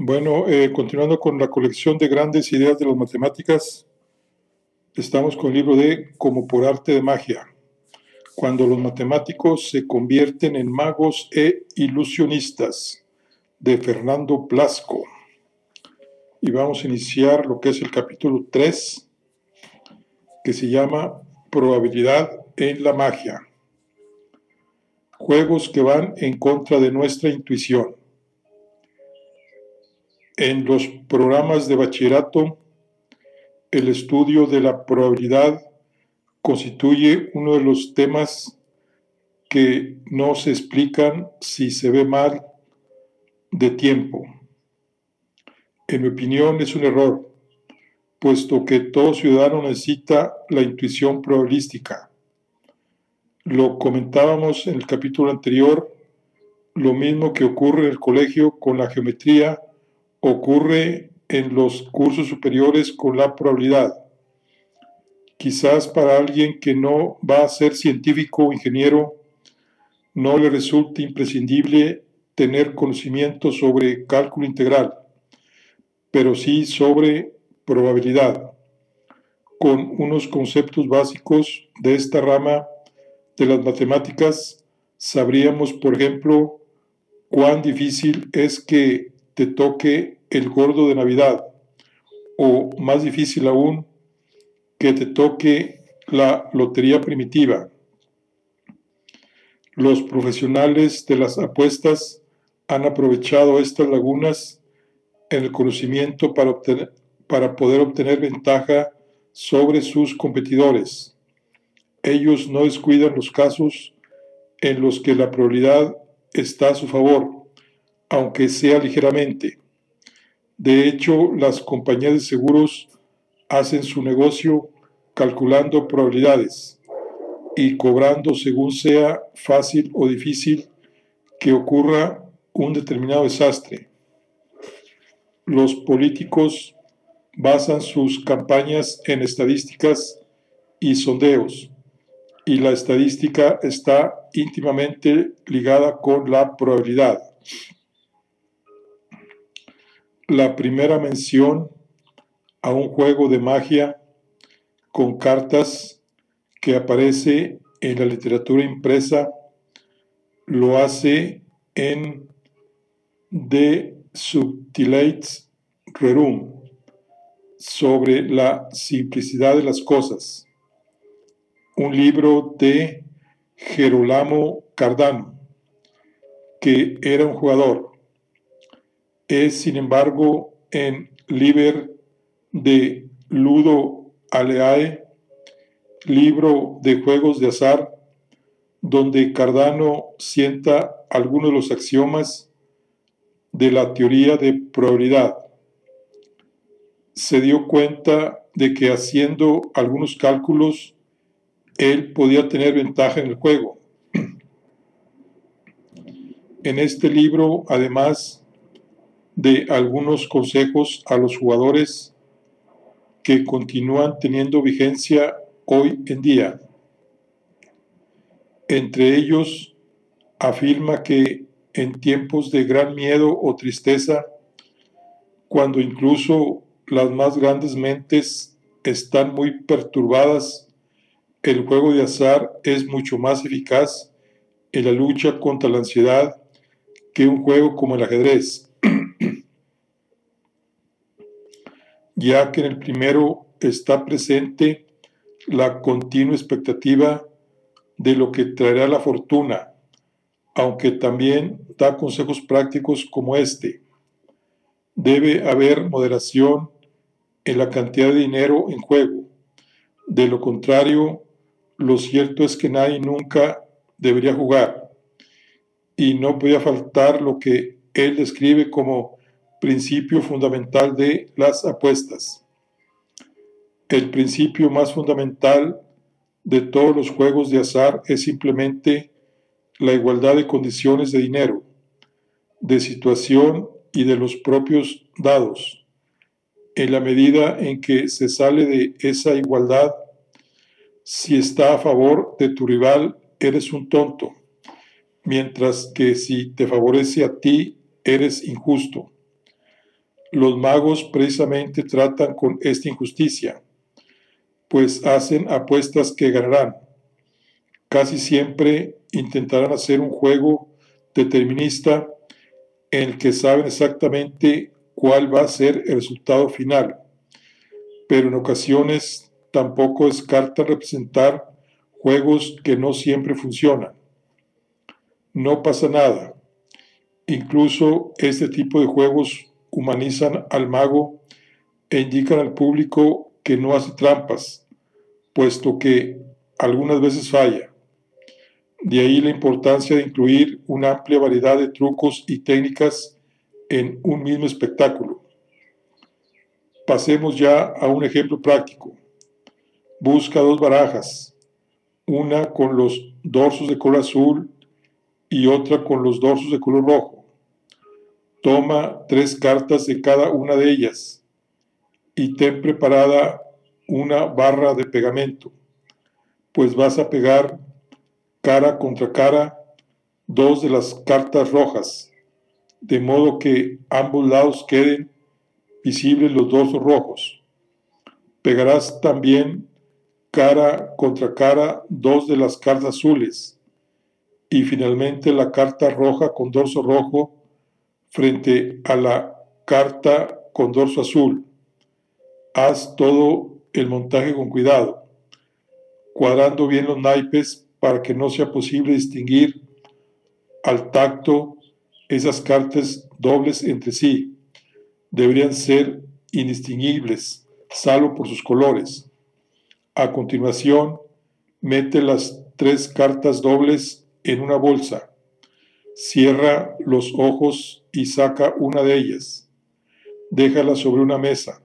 Bueno, eh, continuando con la colección de grandes ideas de las matemáticas, estamos con el libro de Como por arte de magia, cuando los matemáticos se convierten en magos e ilusionistas, de Fernando Blasco. Y vamos a iniciar lo que es el capítulo 3, que se llama Probabilidad en la magia. Juegos que van en contra de nuestra intuición. En los programas de bachillerato, el estudio de la probabilidad constituye uno de los temas que no se explican si se ve mal de tiempo. En mi opinión es un error, puesto que todo ciudadano necesita la intuición probabilística. Lo comentábamos en el capítulo anterior, lo mismo que ocurre en el colegio con la geometría ocurre en los cursos superiores con la probabilidad. Quizás para alguien que no va a ser científico o ingeniero, no le resulte imprescindible tener conocimiento sobre cálculo integral, pero sí sobre probabilidad, con unos conceptos básicos de esta rama de las matemáticas, sabríamos, por ejemplo, cuán difícil es que te toque el gordo de Navidad, o más difícil aún, que te toque la lotería primitiva. Los profesionales de las apuestas han aprovechado estas lagunas en el conocimiento para, para poder obtener ventaja sobre sus competidores. Ellos no descuidan los casos en los que la probabilidad está a su favor aunque sea ligeramente. De hecho, las compañías de seguros hacen su negocio calculando probabilidades y cobrando según sea fácil o difícil que ocurra un determinado desastre. Los políticos basan sus campañas en estadísticas y sondeos, y la estadística está íntimamente ligada con la probabilidad la primera mención a un juego de magia con cartas que aparece en la literatura impresa lo hace en The Subtilates Rerum sobre la simplicidad de las cosas, un libro de Gerolamo Cardano, que era un jugador es, sin embargo, en Liber de Ludo Aleae, libro de juegos de azar, donde Cardano sienta algunos de los axiomas de la teoría de probabilidad. Se dio cuenta de que haciendo algunos cálculos, él podía tener ventaja en el juego. En este libro, además, de algunos consejos a los jugadores que continúan teniendo vigencia hoy en día. Entre ellos, afirma que en tiempos de gran miedo o tristeza, cuando incluso las más grandes mentes están muy perturbadas, el juego de azar es mucho más eficaz en la lucha contra la ansiedad que un juego como el ajedrez. Ya que en el primero está presente la continua expectativa de lo que traerá la fortuna, aunque también da consejos prácticos como este. Debe haber moderación en la cantidad de dinero en juego. De lo contrario, lo cierto es que nadie nunca debería jugar. Y no podía faltar lo que él describe como principio fundamental de las apuestas. El principio más fundamental de todos los juegos de azar es simplemente la igualdad de condiciones de dinero, de situación y de los propios dados. En la medida en que se sale de esa igualdad, si está a favor de tu rival, eres un tonto, mientras que si te favorece a ti, eres injusto. Los magos precisamente tratan con esta injusticia, pues hacen apuestas que ganarán. Casi siempre intentarán hacer un juego determinista en el que saben exactamente cuál va a ser el resultado final, pero en ocasiones tampoco descartan representar juegos que no siempre funcionan. No pasa nada. Incluso este tipo de juegos humanizan al mago e indican al público que no hace trampas, puesto que algunas veces falla. De ahí la importancia de incluir una amplia variedad de trucos y técnicas en un mismo espectáculo. Pasemos ya a un ejemplo práctico. Busca dos barajas, una con los dorsos de color azul y otra con los dorsos de color rojo. Toma tres cartas de cada una de ellas y ten preparada una barra de pegamento, pues vas a pegar cara contra cara dos de las cartas rojas, de modo que ambos lados queden visibles los dorsos rojos. Pegarás también cara contra cara dos de las cartas azules y finalmente la carta roja con dorso rojo frente a la carta con dorso azul. Haz todo el montaje con cuidado, cuadrando bien los naipes para que no sea posible distinguir al tacto esas cartas dobles entre sí. Deberían ser indistinguibles, salvo por sus colores. A continuación, mete las tres cartas dobles en una bolsa. Cierra los ojos y saca una de ellas. Déjala sobre una mesa,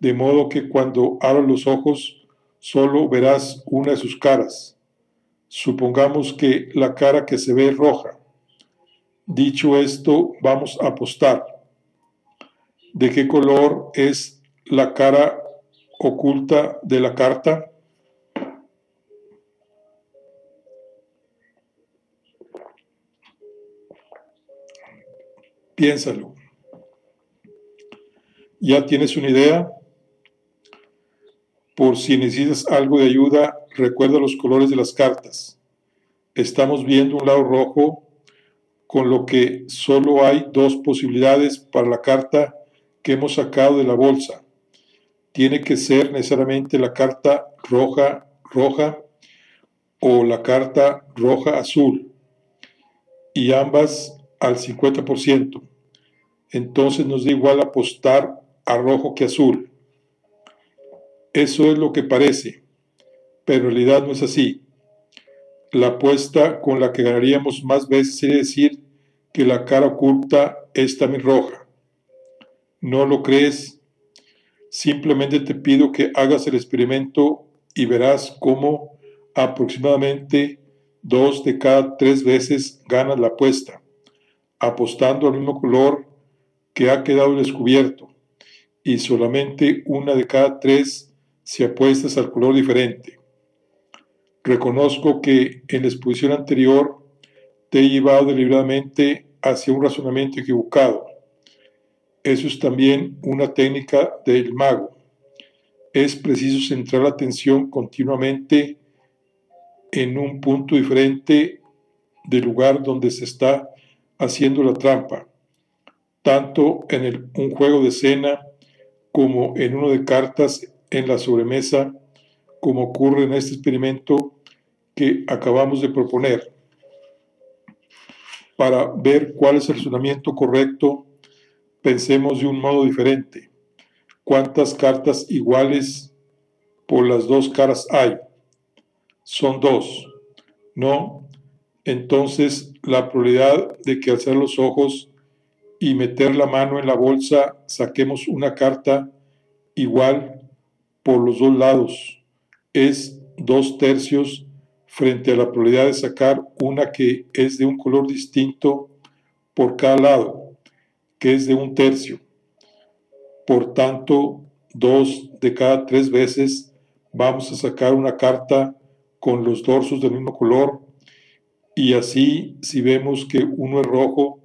de modo que cuando abras los ojos solo verás una de sus caras Supongamos que la cara que se ve es roja. Dicho esto, vamos a apostar. ¿De qué color es la cara oculta de la carta? Piénsalo. ¿Ya tienes una idea? Por si necesitas algo de ayuda, recuerda los colores de las cartas. Estamos viendo un lado rojo, con lo que solo hay dos posibilidades para la carta que hemos sacado de la bolsa. Tiene que ser necesariamente la carta roja roja o la carta roja azul y ambas al 50%. Entonces nos da igual apostar a rojo que azul. Eso es lo que parece, pero en realidad no es así. La apuesta con la que ganaríamos más veces sería decir que la cara oculta es también roja. ¿No lo crees? Simplemente te pido que hagas el experimento y verás cómo aproximadamente dos de cada tres veces ganas la apuesta, apostando al mismo color que ha quedado descubierto, y solamente una de cada tres si apuestas al color diferente. Reconozco que en la exposición anterior te he llevado deliberadamente hacia un razonamiento equivocado. Eso es también una técnica del mago. Es preciso centrar la atención continuamente en un punto diferente del lugar donde se está haciendo la trampa, tanto en un juego de escena como en uno de cartas en la sobremesa, como ocurre en este experimento que acabamos de proponer. Para ver cuál es el razonamiento correcto, pensemos de un modo diferente. ¿Cuántas cartas iguales por las dos caras hay? Son dos. ¿No? Entonces, la probabilidad de que al cerrar los ojos y meter la mano en la bolsa saquemos una carta igual por los dos lados. Es dos tercios frente a la probabilidad de sacar una que es de un color distinto por cada lado, que es de un tercio. Por tanto, dos de cada tres veces vamos a sacar una carta con los dorsos del mismo color y así si vemos que uno es rojo,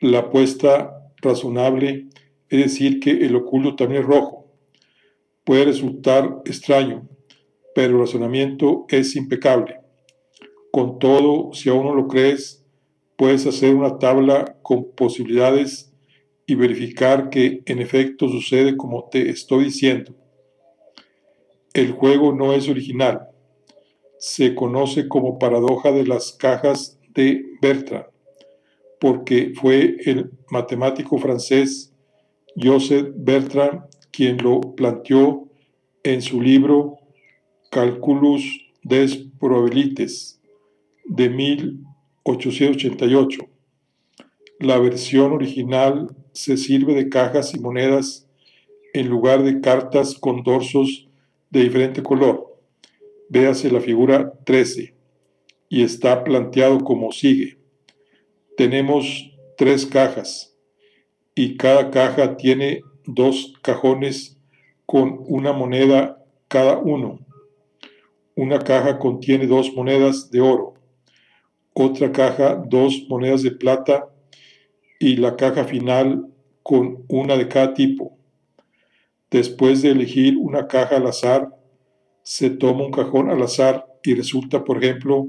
la apuesta razonable es decir, que el oculto también es rojo. Puede resultar extraño, pero el razonamiento es impecable. Con todo, si aún no lo crees, puedes hacer una tabla con posibilidades y verificar que en efecto sucede como te estoy diciendo. El juego no es original. Se conoce como paradoja de las cajas de Bertrand, porque fue el matemático francés Joseph Bertrand quien lo planteó en su libro Calculus des probabilités de 1888. La versión original se sirve de cajas y monedas en lugar de cartas con dorsos de diferente color. Véase la figura 13 y está planteado como sigue. Tenemos tres cajas y cada caja tiene dos cajones con una moneda cada uno. Una caja contiene dos monedas de oro, otra caja dos monedas de plata y la caja final con una de cada tipo. Después de elegir una caja al azar, se toma un cajón al azar y resulta, por ejemplo,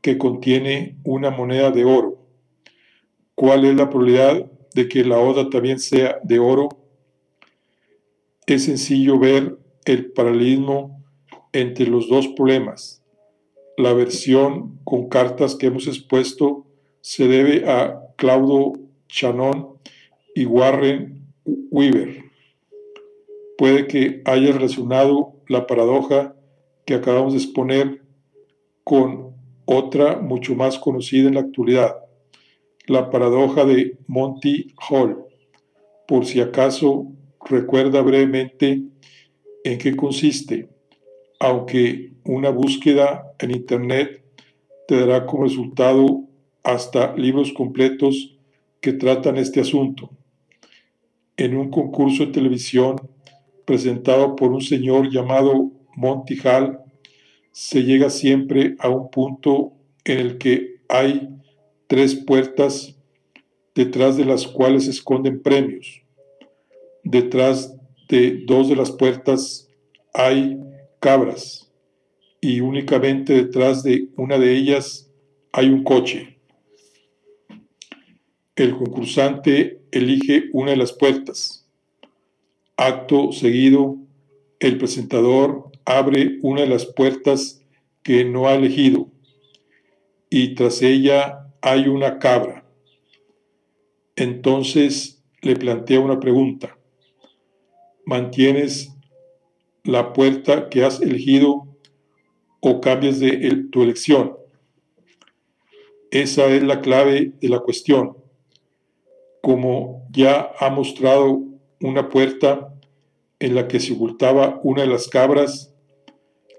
que contiene una moneda de oro. ¿Cuál es la probabilidad de que la oda también sea de oro? Es sencillo ver el paralelismo entre los dos problemas. La versión con cartas que hemos expuesto se debe a Claudio Shannon y Warren Weaver. Puede que haya relacionado la paradoja que acabamos de exponer con otra mucho más conocida en la actualidad, la paradoja de Monty Hall. Por si acaso recuerda brevemente en qué consiste, aunque una búsqueda en Internet te dará como resultado hasta libros completos que tratan este asunto. En un concurso de televisión presentado por un señor llamado Monty Hall, se llega siempre a un punto en el que hay tres puertas detrás de las cuales se esconden premios. Detrás de dos de las puertas hay cabras y únicamente detrás de una de ellas hay un coche. El concursante elige una de las puertas. Acto seguido, el presentador abre una de las puertas que no ha elegido y tras ella hay una cabra. Entonces le plantea una pregunta mantienes la puerta que has elegido o cambias de tu elección. Esa es la clave de la cuestión. Como ya ha mostrado una puerta en la que se ocultaba una de las cabras,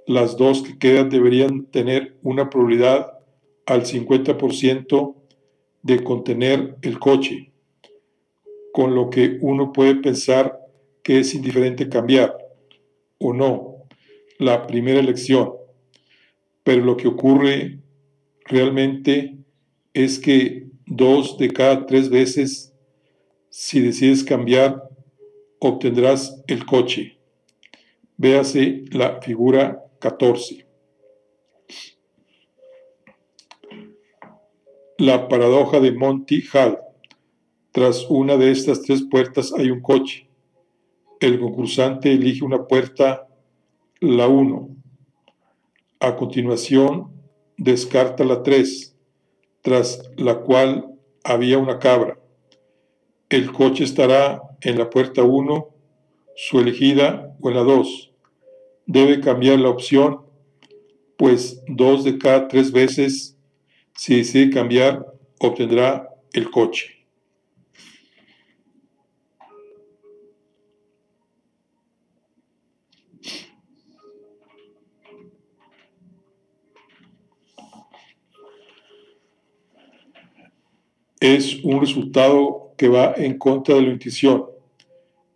las dos que quedan deberían tener una probabilidad al 50% de contener el coche, con lo que uno puede pensar que es indiferente cambiar o no la primera elección, pero lo que ocurre realmente es que dos de cada tres veces, si decides cambiar, obtendrás el coche. Véase la figura 14. La paradoja de Monty Hall. Tras una de estas tres puertas hay un coche el concursante elige una puerta, la 1. A continuación, descarta la 3, tras la cual había una cabra. El coche estará en la puerta 1, su elegida o en la 2. Debe cambiar la opción, pues dos de cada tres veces, si decide cambiar, obtendrá el coche. es un resultado que va en contra de la intuición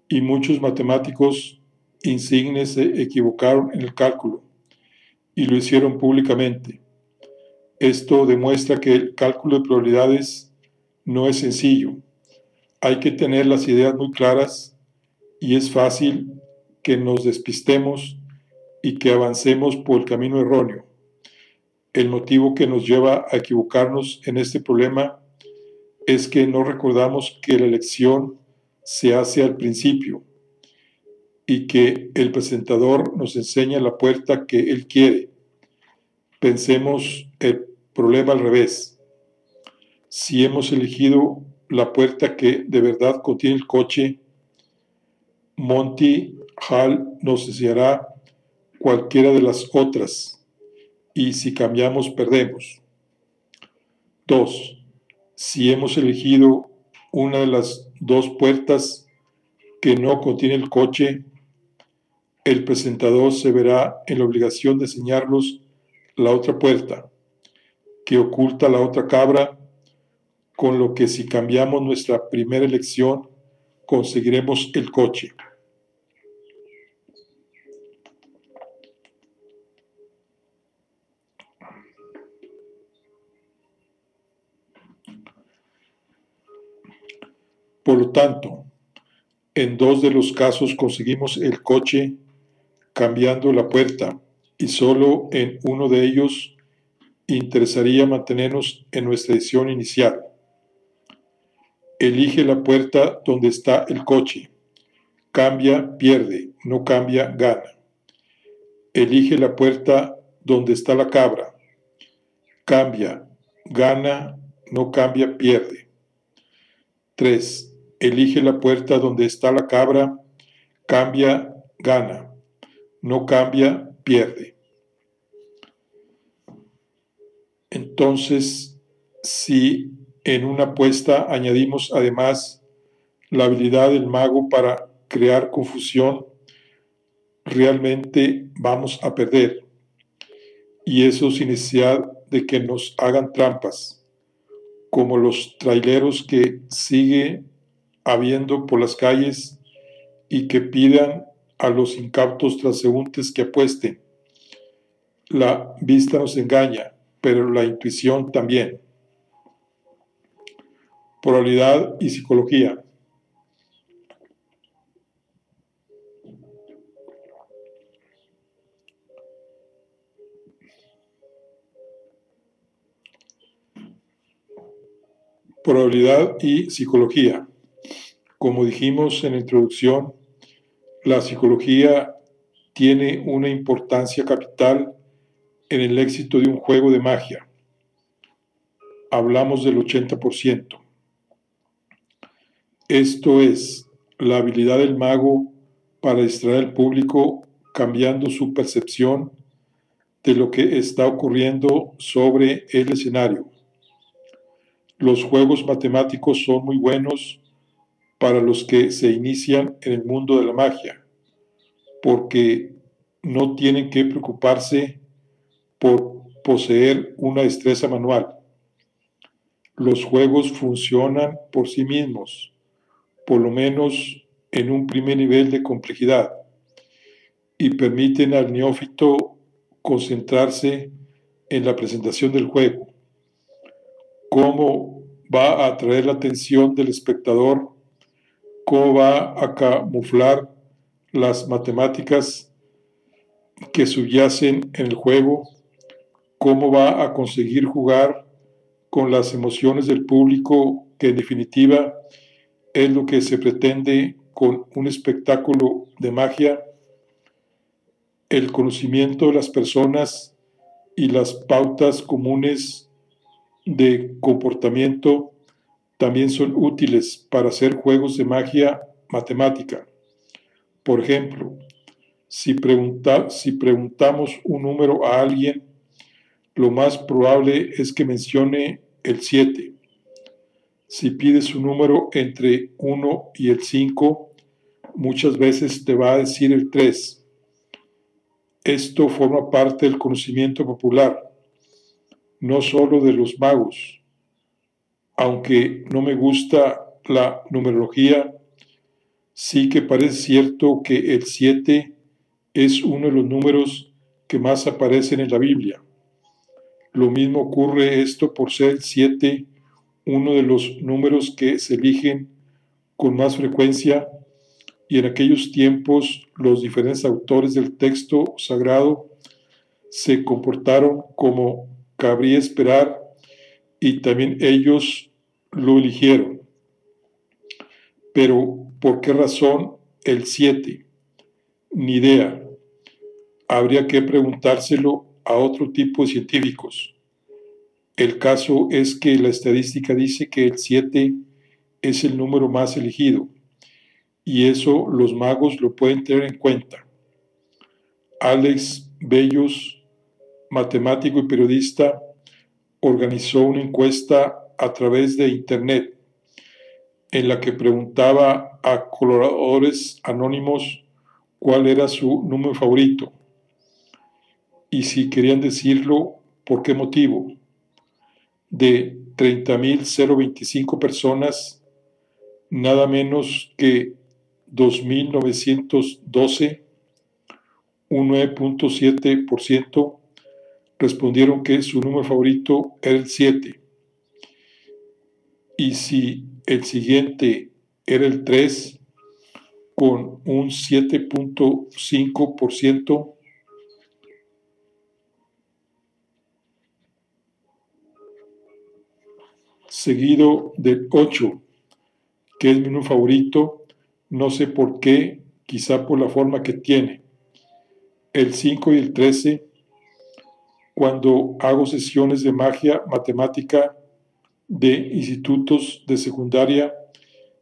y muchos matemáticos insignes se equivocaron en el cálculo y lo hicieron públicamente. Esto demuestra que el cálculo de probabilidades no es sencillo. hay que tener las ideas muy claras y es fácil que nos despistemos y que avancemos por el camino erróneo. El motivo que nos lleva a equivocarnos en este problema es que no recordamos que la elección se hace al principio y que el presentador nos enseña la puerta que él quiere. Pensemos el problema al revés. Si hemos elegido la puerta que de verdad contiene el coche, Monty Hall nos enseñará cualquiera de las otras y si cambiamos perdemos. 2. Si hemos elegido una de las dos puertas que no contiene el coche, el presentador se verá en la obligación de enseñarnos la otra puerta, que oculta la otra cabra, con lo que si cambiamos nuestra primera elección, conseguiremos el coche. Por lo tanto, en dos de los casos conseguimos el coche cambiando la puerta y solo en uno de ellos interesaría mantenernos en nuestra edición inicial. Elige la puerta donde está el coche. Cambia, pierde. No cambia, gana. Elige la puerta donde está la cabra. Cambia, gana, no cambia, pierde. 3. Elige la puerta donde está la cabra. Cambia, gana no cambia, pierde. Entonces, si en una apuesta añadimos además la habilidad del mago para crear confusión, realmente vamos a perder. Y eso sin necesidad de que nos hagan trampas, como los traileros que sigue habiendo por las calles y que pidan a los incautos transeúntes que apuesten. La vista nos engaña, pero la intuición también. Probabilidad y psicología. Probabilidad y psicología. Como dijimos en la introducción, la psicología tiene una importancia capital en el éxito de un juego de magia. Hablamos del 80%. Esto es la habilidad del mago para distraer al público cambiando su percepción de lo que está ocurriendo sobre el escenario. Los juegos matemáticos son muy buenos para los que se inician en el mundo de la magia, porque no tienen que preocuparse por poseer una destreza manual. Los juegos funcionan por sí mismos, por lo menos en un primer nivel de complejidad, y permiten al neófito concentrarse en la presentación del juego. Cómo va a atraer la atención del espectador cómo va a camuflar las matemáticas que subyacen en el juego, cómo va a conseguir jugar con las emociones del público, que en definitiva es lo que se pretende con un espectáculo de magia, el conocimiento de las personas y las pautas comunes de comportamiento también son útiles para hacer juegos de magia matemática. Por ejemplo, si, preguntamos un número a alguien, lo más probable es que mencione el 7. Si pides un número entre 1 y el 5, muchas veces te va a decir el 3. Esto forma parte del conocimiento popular, no solo de los magos, aunque no me gusta la numerología, sí que parece cierto que el 7 es uno de los números que más aparecen en la Biblia. Lo mismo ocurre esto por ser el 7 uno de los números que se eligen con más frecuencia y en aquellos tiempos los diferentes autores del texto sagrado se comportaron como cabría esperar y también ellos lo eligieron. Pero, ¿por qué razón el 7? Ni idea. Habría que preguntárselo a otro tipo de científicos. El caso es que la estadística dice que el 7 es el número más elegido y eso los magos lo pueden tener en cuenta. Alex Bellos, matemático y periodista, organizó una encuesta a través de Internet en la que preguntaba a colaboradores anónimos cuál era su número favorito y si querían decirlo, por qué motivo. De 30.025 personas, nada menos que 2.912, un 9.7%, respondieron que su número favorito era el 7. Y si el siguiente era el 3, con un 7.5%, seguido del 8, que es mi número favorito, no sé por qué, quizá por la forma que tiene. El 5 y el 13, cuando hago sesiones de magia matemática de institutos de secundaria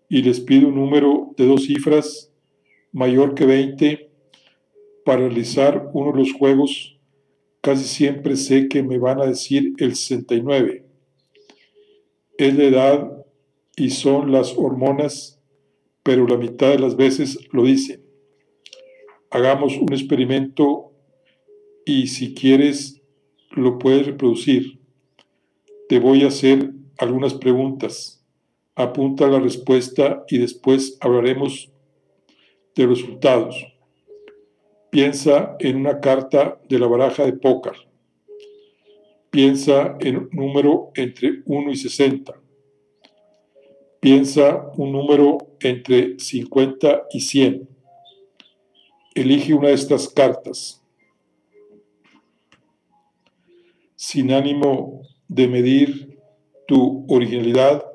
y les pido un número de dos cifras mayor que 20 para realizar uno de los juegos, casi siempre sé que me van a decir el 69. Es la edad y son las hormonas pero la mitad de las veces lo dicen. Hagamos un experimento y si quieres lo puedes reproducir. Te voy a hacer algunas preguntas. Apunta la respuesta y después hablaremos de resultados. Piensa en una carta de la baraja de póker. Piensa en un número entre 1 y 60. Piensa un número entre 50 y 100. Elige una de estas cartas. Sin ánimo de medir tu originalidad,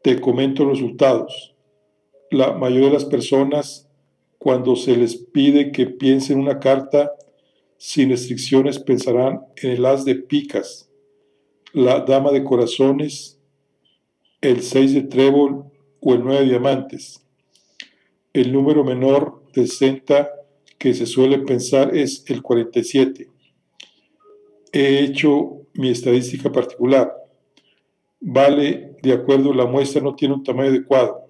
te comento los resultados. La mayoría de las personas, cuando se les pide que piensen una carta, sin restricciones pensarán en el as de picas, la dama de corazones, el 6 de trébol o el 9 de diamantes. El número menor de 60 que se suele pensar es el 47. He hecho mi estadística particular. Vale, de acuerdo, la muestra no tiene un tamaño adecuado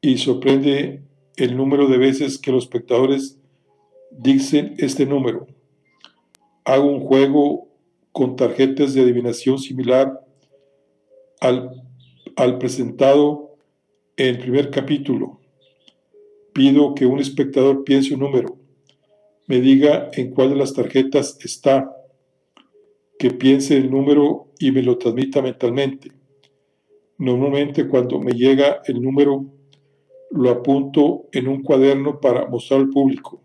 y sorprende el número de veces que los espectadores dicen este número. Hago un juego con tarjetas de adivinación similar al presentado en el primer capítulo. Pido que un espectador piense un número, me diga en cuál de las tarjetas está, que piense el número y me lo transmita mentalmente. Normalmente cuando me llega el número, lo apunto en un cuaderno para mostrar al público,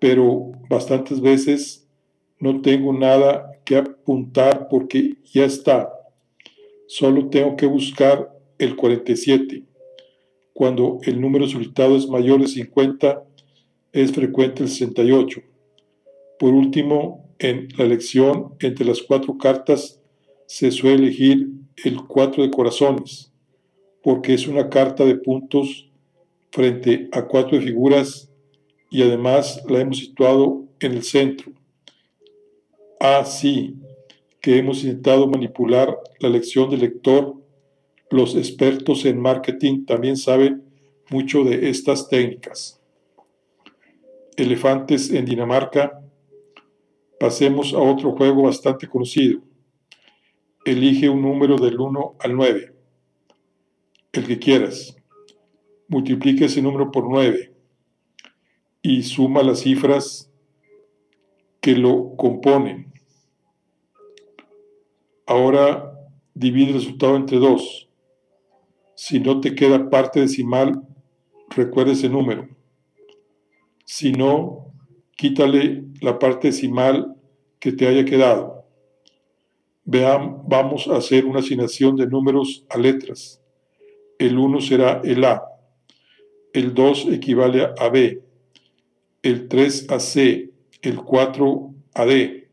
pero bastantes veces no tengo nada que apuntar porque ya está solo tengo que buscar el 47. Cuando el número solicitado es mayor de 50, es frecuente el 68. Por último, en la elección entre las cuatro cartas se suele elegir el 4 de corazones, porque es una carta de puntos frente a cuatro de figuras y además la hemos situado en el centro. Así, que hemos intentado manipular la elección del lector, los expertos en marketing también saben mucho de estas técnicas. Elefantes en Dinamarca. Pasemos a otro juego bastante conocido. Elige un número del 1 al 9. El que quieras. Multiplique ese número por 9 y suma las cifras que lo componen. Ahora divide el resultado entre 2. Si no te queda parte decimal, recuerda ese número. Si no, quítale la parte decimal que te haya quedado. Vean, vamos a hacer una asignación de números a letras. El 1 será el A, el 2 equivale a B, el 3 a C, el 4 a D,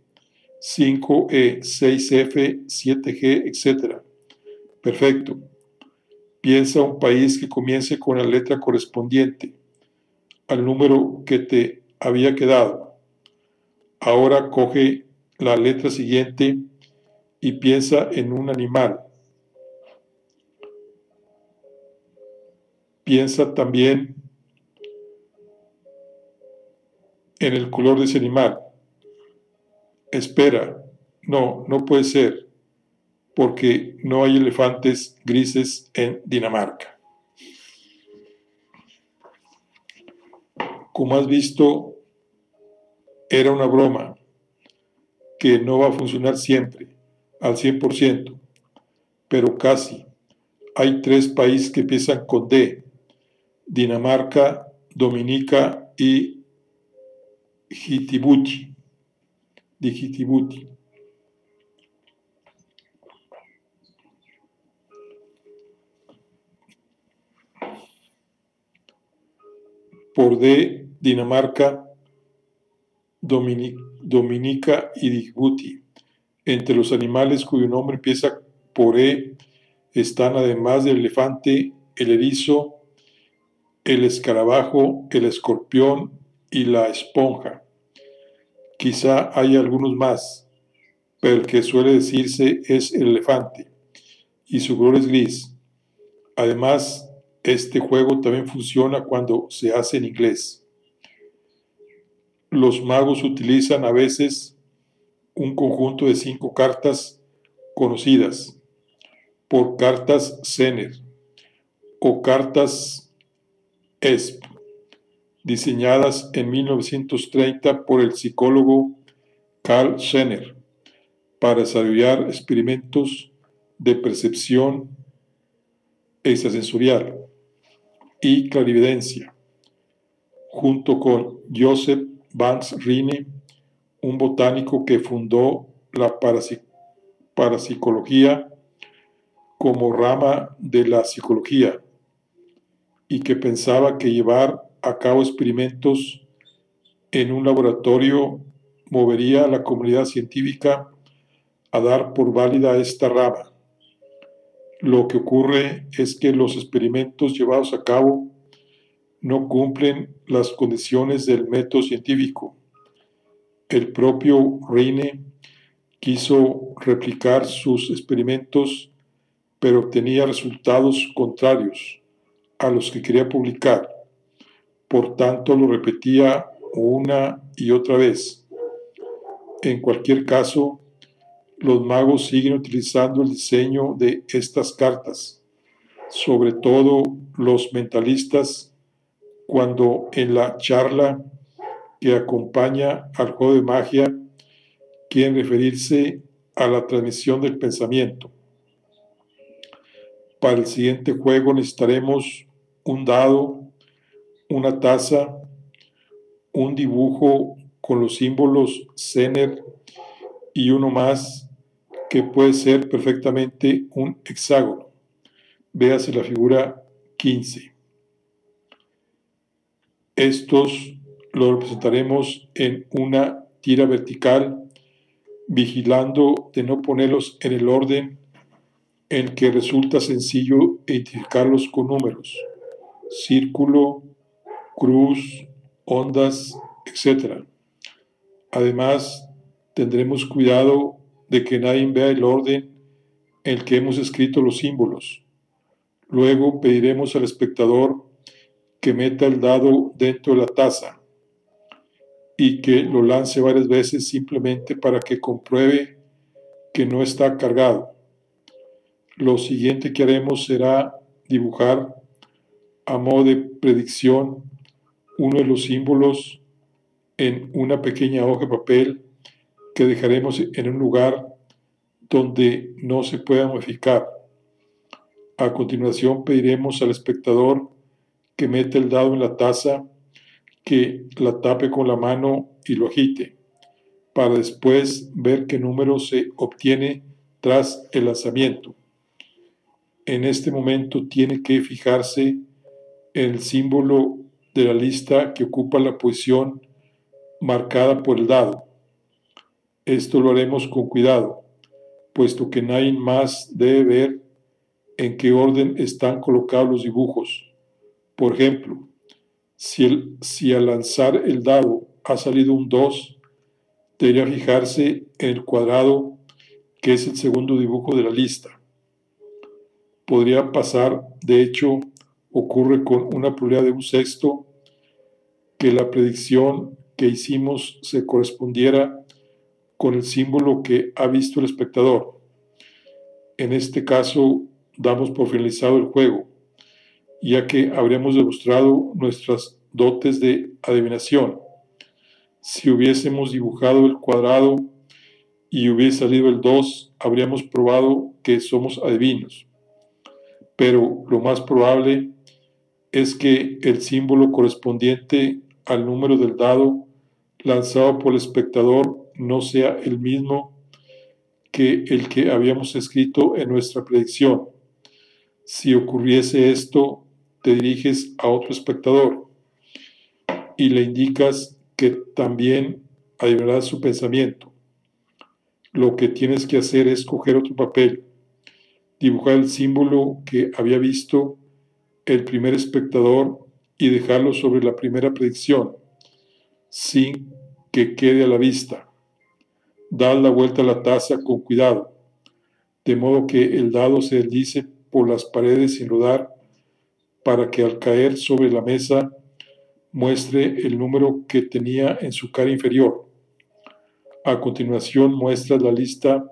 5E, 6F, 7G, etc. Perfecto. Piensa un país que comience con la letra correspondiente al número que te había quedado. Ahora coge la letra siguiente y piensa en un animal. Piensa también en el color de ese animal. Espera, no, no puede ser, porque no hay elefantes grises en Dinamarca. Como has visto, era una broma que no va a funcionar siempre, al 100%, pero casi. Hay tres países que empiezan con D, Dinamarca, Dominica y Djibouti. Por D, Dinamarca, Dominica y Djibouti. Entre los animales cuyo nombre empieza por E están además del elefante, el erizo, el escarabajo, el escorpión y la esponja. Quizá haya algunos más, pero el que suele decirse es el elefante, y su color es gris. Además, este juego también funciona cuando se hace en inglés los magos utilizan a veces un conjunto de cinco cartas conocidas por cartas Zener o cartas ESP, diseñadas en 1930 por el psicólogo Carl Zener para desarrollar experimentos de percepción extrasensorial y clarividencia, junto con Joseph Vance Rine, un botánico que fundó la parapsicología como rama de la psicología y que pensaba que llevar a cabo experimentos en un laboratorio movería a la comunidad científica a dar por válida esta rama. Lo que ocurre es que los experimentos llevados a cabo no cumplen las condiciones del método científico. El propio Reine quiso replicar sus experimentos, pero obtenía resultados contrarios a los que quería publicar. Por tanto, lo repetía una y otra vez. En cualquier caso, los magos siguen utilizando el diseño de estas cartas, sobre todo los mentalistas cuando en la charla que acompaña al juego de magia quieren referirse a la transmisión del pensamiento. Para el siguiente juego necesitaremos un dado, una taza, un dibujo con los símbolos Zener y uno más que puede ser perfectamente un hexágono. Véase la figura 15. Estos los representaremos en una tira vertical, vigilando de no ponerlos en el orden en que resulta sencillo identificarlos con números, círculo, cruz, ondas, etc. Además, tendremos cuidado de que nadie vea el orden en el que hemos escrito los símbolos. Luego pediremos al espectador que meta el dado dentro de la taza y que lo lance varias veces simplemente para que compruebe que no está cargado. Lo siguiente que haremos será dibujar a modo de predicción uno de los símbolos en una pequeña hoja de papel que dejaremos en un lugar donde no se pueda modificar. A continuación pediremos al espectador que mete el dado en la taza, que la tape con la mano y lo agite, para después ver qué número se obtiene tras el lanzamiento. En este momento tiene que fijarse el símbolo de la lista que ocupa la posición marcada por el dado. Esto lo haremos con cuidado, puesto que nadie más debe ver en qué orden están colocados los dibujos. Por ejemplo, si, al lanzar el dado ha salido un 2, debería fijarse en el cuadrado que es el segundo dibujo de la lista. Podría pasar, de hecho, ocurre con una probabilidad de un sexto, que la predicción que hicimos se correspondiera con el símbolo que ha visto el espectador. En este caso, damos por finalizado el juego, ya que habríamos demostrado nuestras dotes de adivinación. Si hubiésemos dibujado el cuadrado y hubiese salido el 2, habríamos probado que somos adivinos. Pero lo más probable es que el símbolo correspondiente al número del dado lanzado por el espectador no sea el mismo que el que habíamos escrito en nuestra predicción. Si ocurriese esto, te diriges a otro espectador y le indicas que también adivinará su pensamiento. Lo que tienes que hacer es coger otro papel, dibujar el símbolo que había visto el primer espectador y dejarlo sobre la primera predicción, sin que quede a la vista. Da la vuelta a la taza con cuidado, de modo que el dado se deslice por las paredes sin rodar, para que al caer sobre la mesa muestre el número que tenía en su cara inferior. A continuación muestra la lista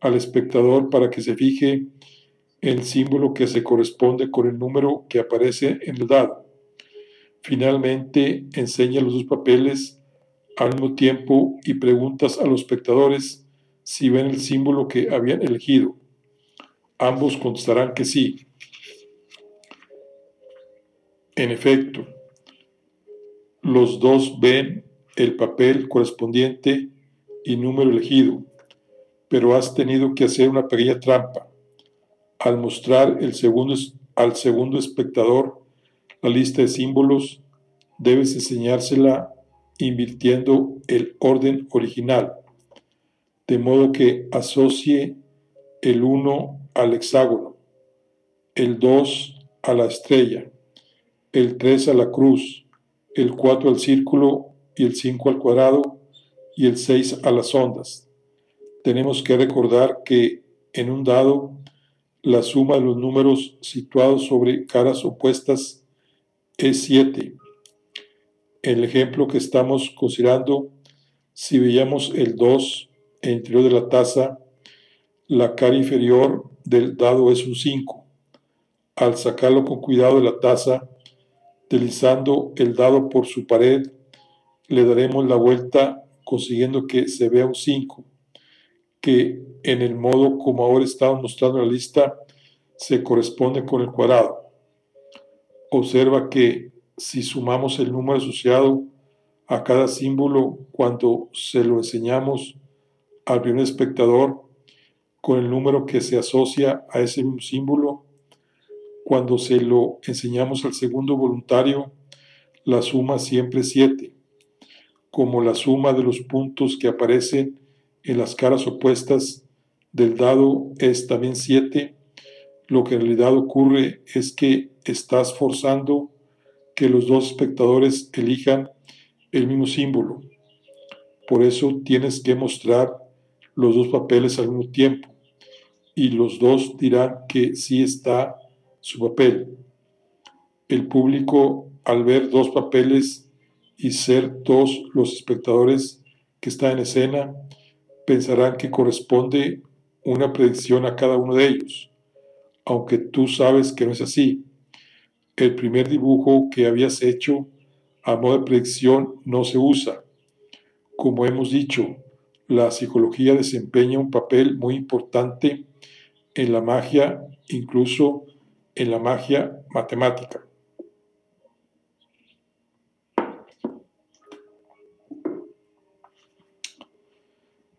al espectador para que se fije el símbolo que se corresponde con el número que aparece en el dado. Finalmente, enseña los dos papeles al mismo tiempo y preguntas a los espectadores si ven el símbolo que habían elegido. Ambos contestarán que sí. En efecto, los dos ven el papel correspondiente y número elegido, pero has tenido que hacer una pequeña trampa. Al mostrar el segundo, al segundo espectador la lista de símbolos, debes enseñársela invirtiendo el orden original, de modo que asocie el 1 al hexágono, el 2 a la estrella, el 3 a la cruz, el 4 al círculo y el 5 al cuadrado y el 6 a las ondas. Tenemos que recordar que en un dado la suma de los números situados sobre caras opuestas es 7. El ejemplo que estamos considerando, si veíamos el 2 en el interior de la taza, la cara inferior del dado es un 5. Al sacarlo con cuidado de la taza, deslizando el dado por su pared, le daremos la vuelta consiguiendo que se vea un 5 que en el modo como ahora estamos mostrando la lista se corresponde con el cuadrado. Observa que si sumamos el número asociado a cada símbolo cuando se lo enseñamos al primer espectador con el número que se asocia a ese símbolo, cuando se lo enseñamos al segundo voluntario, la suma siempre es 7, como la suma de los puntos que aparecen en las caras opuestas del dado es también 7, lo que en realidad ocurre es que estás forzando que los dos espectadores elijan el mismo símbolo. Por eso tienes que mostrar los dos papeles al mismo tiempo y los dos dirán que sí está su papel. El público, al ver dos papeles y ser dos los espectadores que están en escena, pensarán que corresponde una predicción a cada uno de ellos, aunque tú sabes que no es así. El primer dibujo que habías hecho a modo de predicción no se usa. Como hemos dicho, la psicología desempeña un papel muy importante en la magia, incluso en la magia matemática.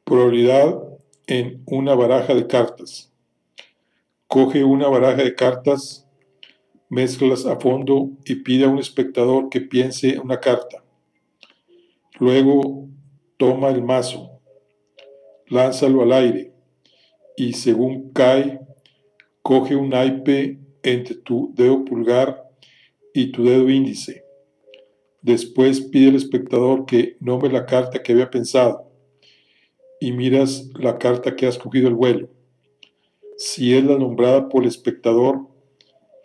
Probabilidad en una baraja de cartas. Coge una baraja de cartas, mezclas a fondo y pide a un espectador que piense una carta. Luego toma el mazo, lánzalo al aire y según cae, coge un naipe entre tu dedo pulgar y tu dedo índice. Después pide al espectador que nombre la carta que había pensado y miras la carta que has cogido el vuelo. Si es la nombrada por el espectador,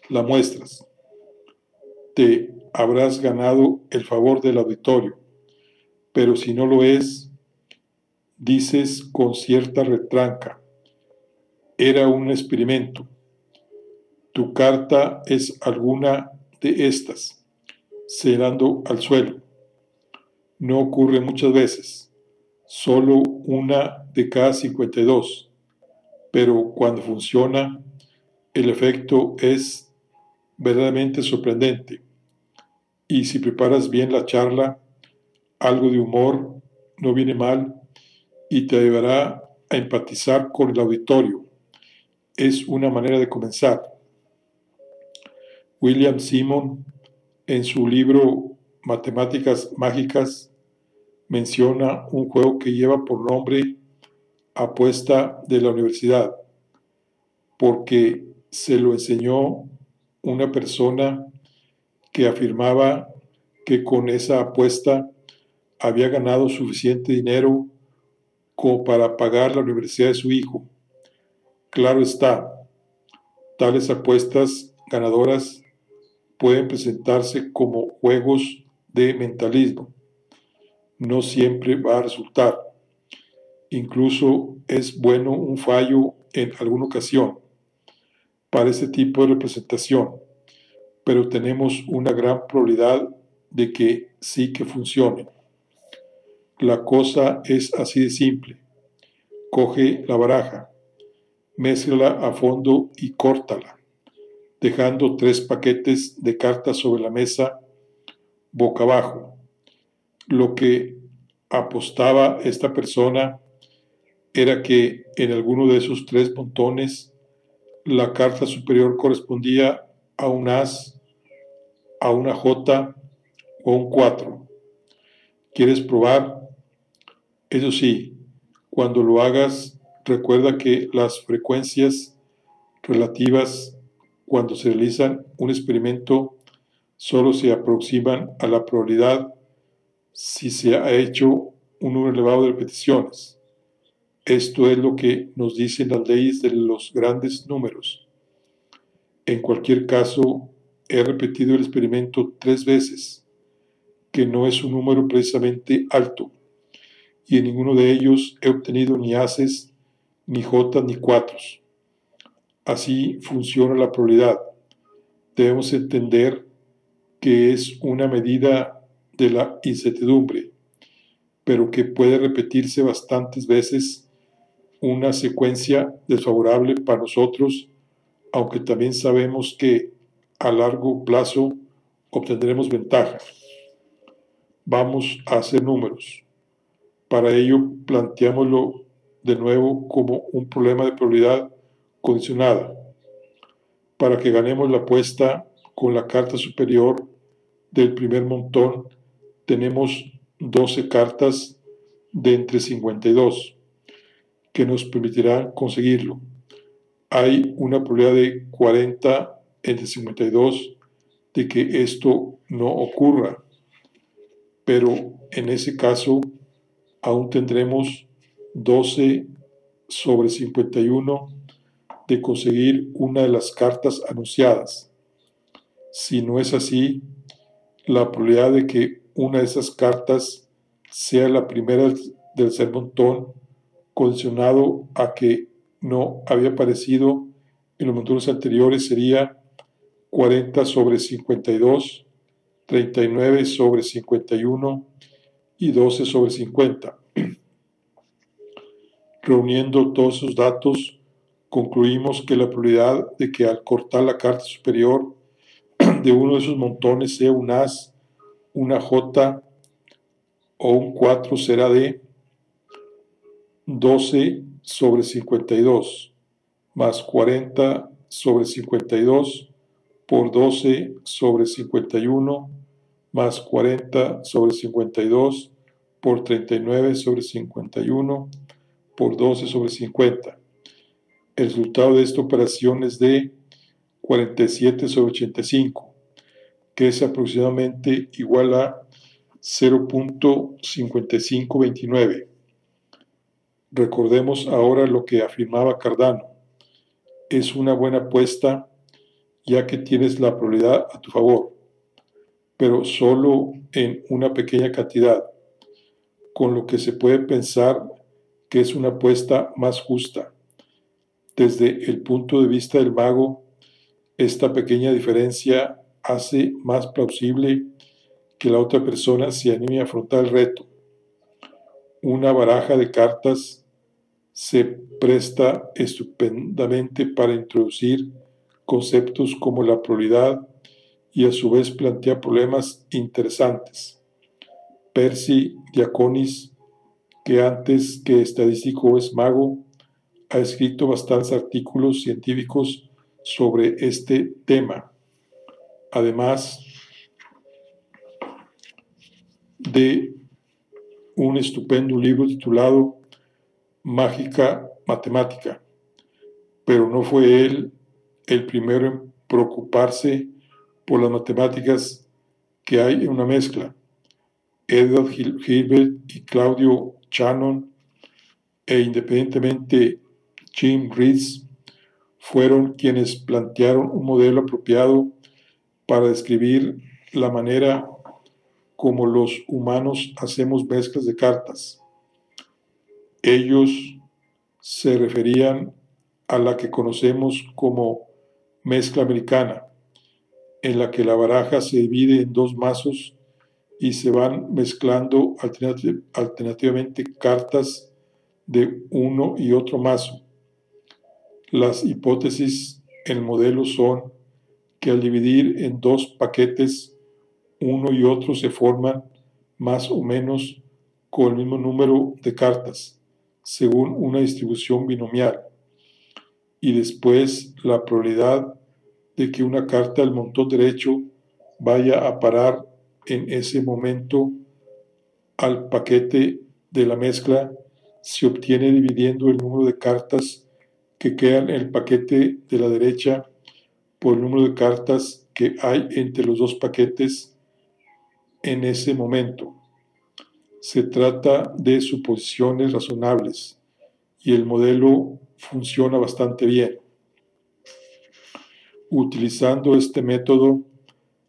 la muestras. Te habrás ganado el favor del auditorio, pero si no lo es, dices con cierta retranca, era un experimento. Tu carta es alguna de estas, cerrando al suelo. No ocurre muchas veces solo una de cada 52, pero cuando funciona, el efecto es verdaderamente sorprendente. Y si preparas bien la charla, algo de humor no viene mal y te ayudará a empatizar con el auditorio. Es una manera de comenzar. William Simon, en su libro Matemáticas Mágicas, menciona un juego que lleva por nombre Apuesta de la Universidad, porque se lo enseñó una persona que afirmaba que con esa apuesta había ganado suficiente dinero como para pagar la universidad de su hijo. Claro está, tales apuestas ganadoras pueden presentarse como juegos de mentalismo no siempre va a resultar. Incluso es bueno un fallo en alguna ocasión para este tipo de representación, pero tenemos una gran probabilidad de que sí que funcione. La cosa es así de simple. Coge la baraja, mézclala a fondo y córtala, dejando tres paquetes de cartas sobre la mesa boca abajo lo que apostaba esta persona era que en alguno de esos tres montones la carta superior correspondía a un as, a una j o un 4. ¿Quieres probar? Eso sí, cuando lo hagas, recuerda que las frecuencias relativas cuando se realizan un experimento solo se aproximan a la probabilidad si se ha hecho un número elevado de repeticiones. Esto es lo que nos dicen las leyes de los grandes números. En cualquier caso, he repetido el experimento tres veces, que no es un número precisamente alto, y en ninguno de ellos he obtenido ni haces, ni jotas, ni cuatros. Así funciona la probabilidad. Debemos entender que es una medida de la incertidumbre, pero que puede repetirse bastantes veces una secuencia desfavorable para nosotros, aunque también sabemos que a largo plazo obtendremos ventaja. Vamos a hacer números. Para ello, planteámoslo de nuevo como un problema de probabilidad condicionada. Para que ganemos la apuesta con la carta superior del primer montón, tenemos 12 cartas de entre 52 que nos permitirán conseguirlo. Hay una probabilidad de 40 entre 52 de que esto no ocurra, pero en ese caso aún tendremos 12 sobre 51 de conseguir una de las cartas anunciadas. Si no es así, la probabilidad de que una de esas cartas sea la primera del ser montón, condicionado a que no había aparecido en los montones anteriores, sería 40 sobre 52, 39 sobre 51 y 12 sobre 50. Reuniendo todos esos datos, concluimos que la probabilidad de que al cortar la carta superior de uno de esos montones sea un as, una j o un 4 será de 12 sobre 52 más 40 sobre 52 por 12 sobre 51 más 40 sobre 52 por 39 sobre 51 por 12 sobre 50. El resultado de esta operación es de 47 sobre 85, que es aproximadamente igual a 0.5529. Recordemos ahora lo que afirmaba Cardano. Es una buena apuesta ya que tienes la probabilidad a tu favor, pero solo en una pequeña cantidad, con lo que se puede pensar que es una apuesta más justa. Desde el punto de vista del mago, esta pequeña diferencia hace más plausible que la otra persona se anime a afrontar el reto. Una baraja de cartas se presta estupendamente para introducir conceptos como la probabilidad y a su vez plantea problemas interesantes. Percy Diaconis, que antes que estadístico es mago, ha escrito bastantes artículos científicos sobre este tema. Además, de un estupendo libro titulado Mágica Matemática, pero no fue él el primero en preocuparse por las matemáticas que hay en una mezcla. Edward Hilbert y Claudio Shannon e independientemente Jim Rees fueron quienes plantearon un modelo apropiado para describir la manera como los humanos hacemos mezclas de cartas. Ellos se referían a la que conocemos como mezcla americana, en la que la baraja se divide en dos mazos y se van mezclando alternativamente cartas de uno y otro mazo. Las hipótesis el modelo son que al dividir en dos paquetes uno y otro se forman más o menos con el mismo número de cartas, según una distribución binomial, y después la probabilidad de que una carta del montón derecho vaya a parar en ese momento al paquete de la mezcla se obtiene dividiendo el número de cartas que quedan en el paquete de la derecha por el número de cartas que hay entre los dos paquetes en ese momento. Se trata de suposiciones razonables y el modelo funciona bastante bien. Utilizando este método,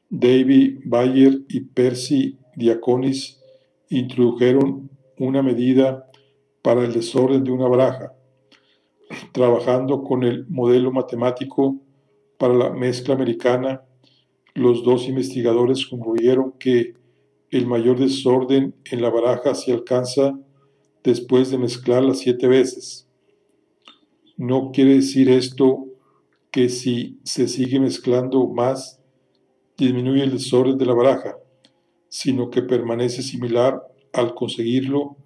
David Bayer y Percy Diaconis introdujeron una medida para el desorden de una baraja, trabajando con el modelo matemático para la mezcla americana. Los dos investigadores concluyeron que el mayor desorden en la baraja se alcanza después de mezclarla siete veces. No quiere decir esto que si se sigue mezclando más, disminuye el desorden de la baraja, sino que permanece similar al conseguirlo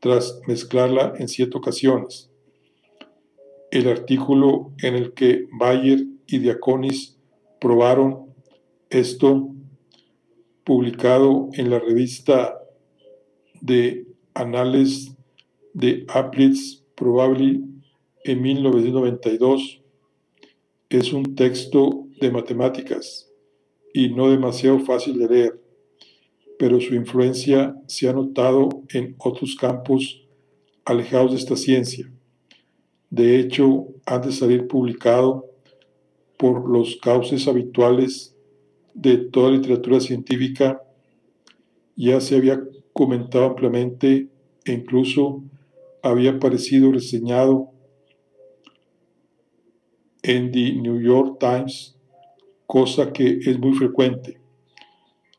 tras mezclarla en siete ocasiones. El artículo en el que Bayer y Diaconis probaron esto publicado en la revista de Anales de Applitz Probably en 1992. Es un texto de matemáticas y no demasiado fácil de leer, pero su influencia se ha notado en otros campos alejados de esta ciencia. De hecho, antes de salir publicado por los cauces habituales de toda literatura científica ya se había comentado ampliamente e incluso había aparecido reseñado en The New York Times, cosa que es muy frecuente.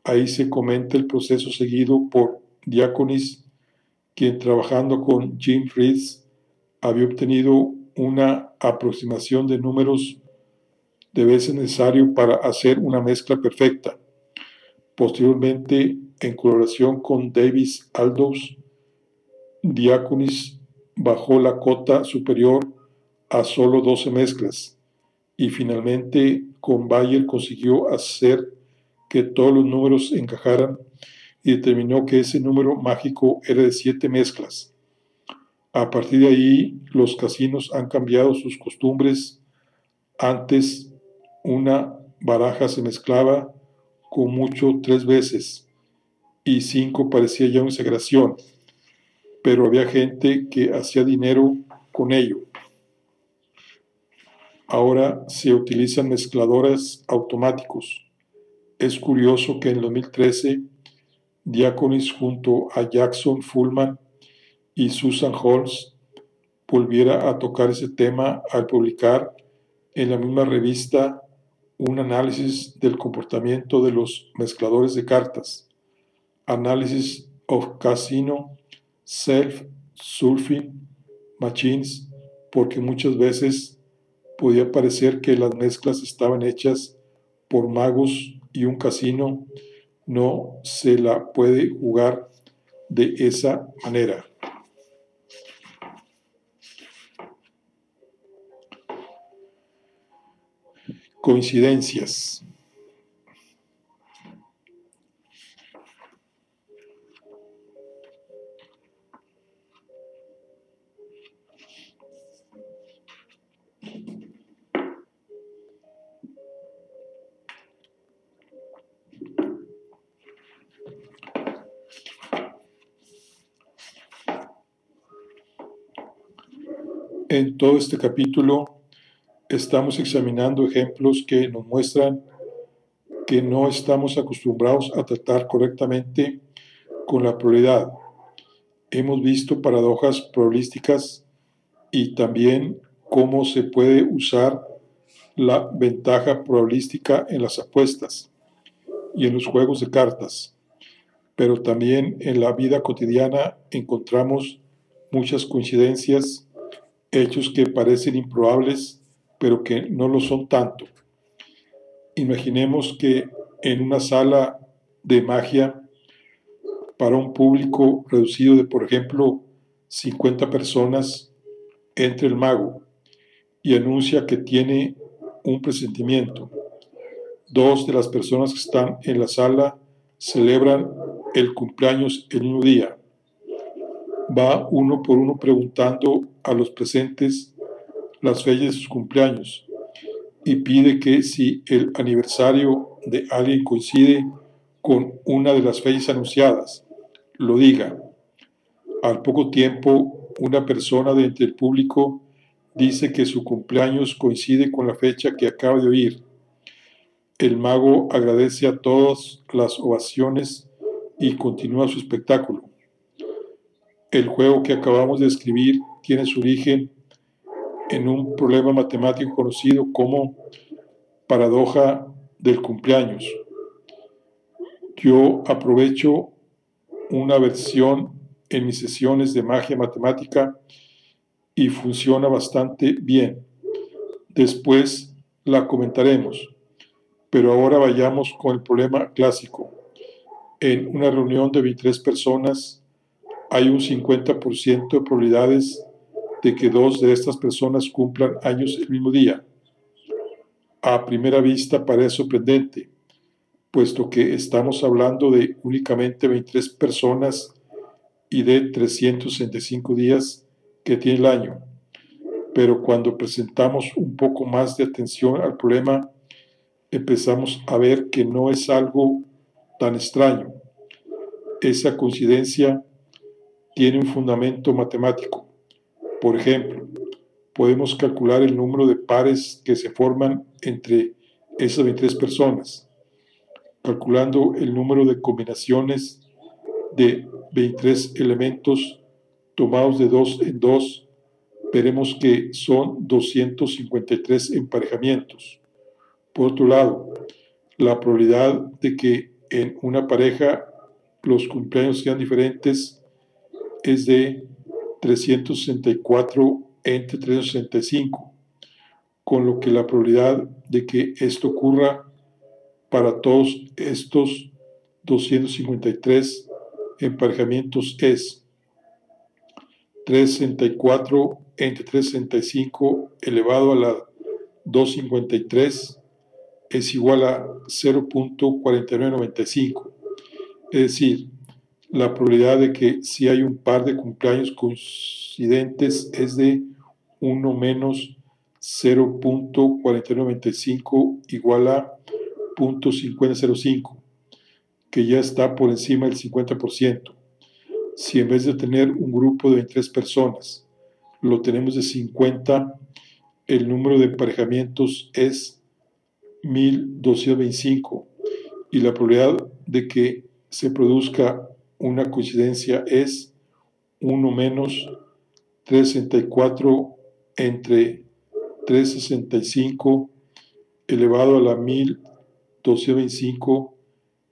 Ahí se comenta el proceso seguido por Diaconis, quien trabajando con Jim Reeds había obtenido una aproximación de números de veces necesario para hacer una mezcla perfecta. Posteriormente, en colaboración con Davis Aldous, Diaconis bajó la cota superior a solo 12 mezclas y finalmente con Bayer consiguió hacer que todos los números encajaran y determinó que ese número mágico era de 7 mezclas. A partir de ahí, los casinos han cambiado sus costumbres. Antes, una baraja se mezclaba con mucho tres veces y cinco parecía ya una exageración, pero había gente que hacía dinero con ello. Ahora se utilizan mezcladores automáticos. Es curioso que en 2013 Diaconis junto a Jackson Fullman y Susan Holmes volviera a tocar ese tema al publicar en la misma revista un análisis del comportamiento de los mezcladores de cartas, Analysis of Casino Self-Surfing Machines, porque muchas veces podía parecer que las mezclas estaban hechas por magos y un casino no se la puede jugar de esa manera. Coincidencias. En todo este capítulo estamos examinando ejemplos que nos muestran que no estamos acostumbrados a tratar correctamente con la probabilidad. Hemos visto paradojas probabilísticas y también cómo se puede usar la ventaja probabilística en las apuestas y en los juegos de cartas. Pero también en la vida cotidiana encontramos muchas coincidencias, hechos que parecen improbables pero que no lo son tanto. Imaginemos que en una sala de magia para un público reducido de, por ejemplo, 50 personas, entre el mago y anuncia que tiene un presentimiento. Dos de las personas que están en la sala celebran el cumpleaños el mismo día. Va uno por uno preguntando a los presentes las fechas de sus cumpleaños y pide que si el aniversario de alguien coincide con una de las fechas anunciadas, lo diga. Al poco tiempo, una persona de entre el público dice que su cumpleaños coincide con la fecha que acaba de oír. El mago agradece a todas las ovaciones y continúa su espectáculo. El juego que acabamos de escribir tiene su origen en un problema matemático conocido como paradoja del cumpleaños. Yo aprovecho una versión en mis sesiones de magia matemática y funciona bastante bien. Después la comentaremos, pero ahora vayamos con el problema clásico. En una reunión de 23 personas hay un 50% de probabilidades de que dos de estas personas cumplan años el mismo día. A primera vista parece sorprendente, puesto que estamos hablando de únicamente 23 personas y de 365 días que tiene el año. Pero cuando presentamos un poco más de atención al problema, empezamos a ver que no es algo tan extraño. Esa coincidencia tiene un fundamento matemático. Por ejemplo, podemos calcular el número de pares que se forman entre esas 23 personas, calculando el número de combinaciones de 23 elementos tomados de dos en dos, veremos que son 253 emparejamientos. Por otro lado, la probabilidad de que en una pareja los cumpleaños sean diferentes es de 364 entre 365, con lo que la probabilidad de que esto ocurra para todos estos 253 emparejamientos es 364 entre 365 elevado a la 253 es igual a 0.4995. Es decir, la probabilidad de que si hay un par de cumpleaños coincidentes es de 1 menos 0.4995 igual a 0.5005, que ya está por encima del 50%. Si en vez de tener un grupo de 23 personas, lo tenemos de 50, el número de emparejamientos es 1225 y la probabilidad de que se produzca una coincidencia es 1 menos 364 entre 365 elevado a la 1225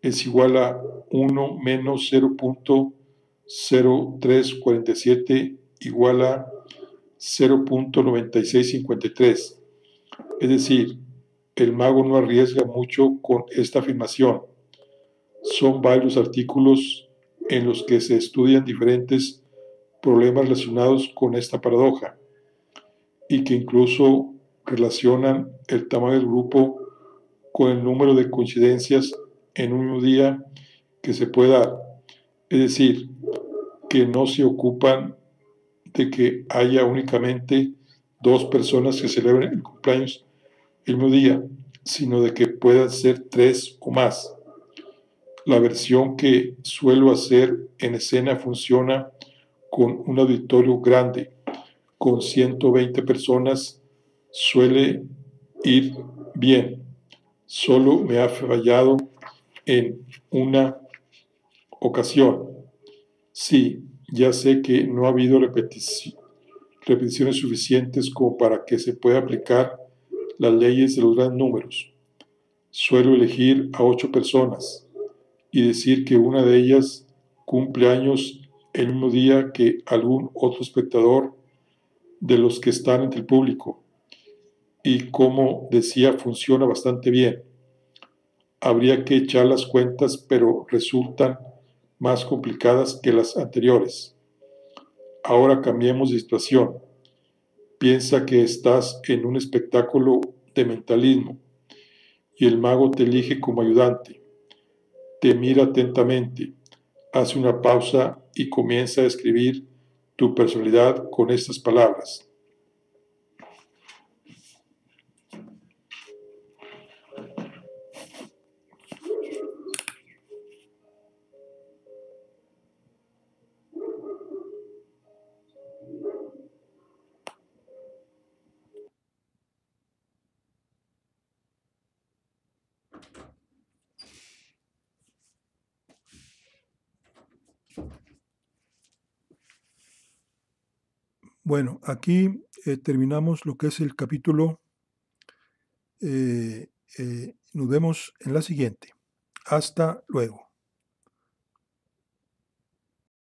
es igual a 1 menos 0.0347 igual a 0.9653. Es decir, el mago no arriesga mucho con esta afirmación. Son varios artículos en los que se estudian diferentes problemas relacionados con esta paradoja y que incluso relacionan el tamaño del grupo con el número de coincidencias en un día que se puede dar. Es decir, que no se ocupan de que haya únicamente dos personas que celebren el cumpleaños el mismo día, sino de que puedan ser tres o más. La versión que suelo hacer en escena funciona con un auditorio grande, con 120 personas, suele ir bien. Solo me ha fallado en una ocasión. Sí, ya sé que no ha habido repeticiones suficientes como para que se pueda aplicar las leyes de los grandes números. Suelo elegir a ocho personas y decir que una de ellas cumple años el mismo día que algún otro espectador de los que están entre el público. Y como decía, funciona bastante bien. Habría que echar las cuentas, pero resultan más complicadas que las anteriores. Ahora cambiemos de situación. Piensa que estás en un espectáculo de mentalismo y el mago te elige como ayudante te mira atentamente, hace una pausa y comienza a escribir tu personalidad con estas palabras. Bueno, aquí eh, terminamos lo que es el capítulo. Eh, eh, nos vemos en la siguiente. Hasta luego.